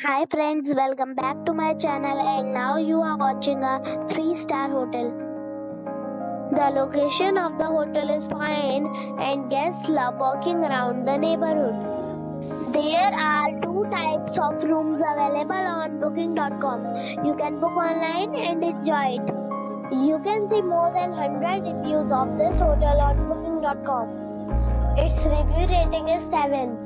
Hi friends, welcome back to my channel and now you are watching a 3 star hotel. The location of the hotel is fine and guests love walking around the neighborhood. There are two types of rooms available on booking.com. You can book online and enjoy it. You can see more than 100 reviews of this hotel on booking.com. Its review rating is 7.